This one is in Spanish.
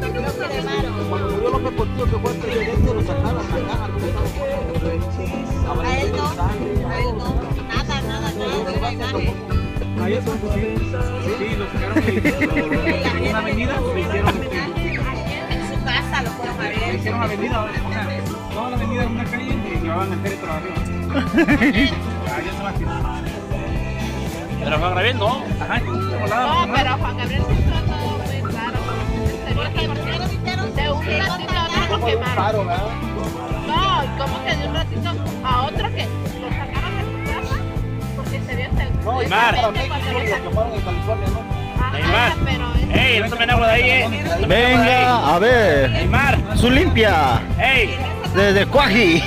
Cuando murió López Portillo, que fue el presidente, lo sacaron. A él no, a él no, nada, nada, nada, nada. Ahí es donde sí, sí, lo sacaron y en una avenida le hicieron, En su casa lo fueron a le ver. hicieron avenida, o sea, toda la avenida en una calle y llevaban el féretro arriba. Ahí que... Pero Juan Gabriel no. Ajá, No, pero Juan Gabriel se. De un ratito a otro lo quemaron. No, y como que de un ratito a otro que lo sacaron de su casa porque se vio Neymar. California, ¿no? Neymar. es- Ey, no tomen agua de ahí, eh. Venga, a ver. Neymar. Su limpia. Ey. Desde Cuaji.